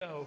So.